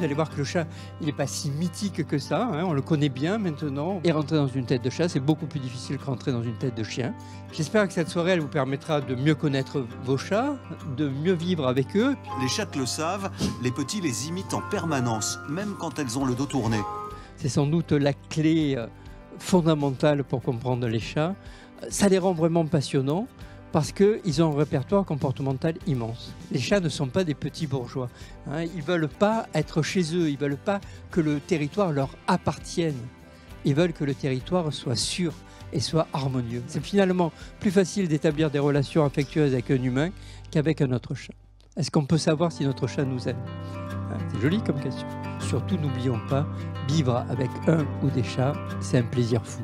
Vous allez voir que le chat, il n'est pas si mythique que ça. hein, on le connaît bien maintenant. Et rentrer dans une tête de chat, c'est beaucoup plus difficile que rentrer dans une tête de chien. J'espère que cette soirée, elle vous permettra de mieux connaître vos chats, de mieux vivre avec eux. Les chattes le savent, les petits les imitent en permanence, même quand elles ont le dos tourné. C'est sans doute la clé euh, fondamentale pour comprendre les chats. Ça les rend vraiment passionnants parce qu'ils ont un répertoire comportemental immense. Les chats ne sont pas des petits bourgeois. hein. Ils ne veulent pas être chez eux, ils ne veulent pas que le territoire leur appartienne. Ils veulent que le territoire soit sûr et soit harmonieux. C'est finalement plus facile d'établir des relations affectueuses avec un humain qu'avec un autre chat. Est-ce qu'on peut savoir si notre chat nous aime? Hein, C'est joli comme question. Surtout, n'oublions pas, vivre avec un ou des chats, c'est un plaisir fou.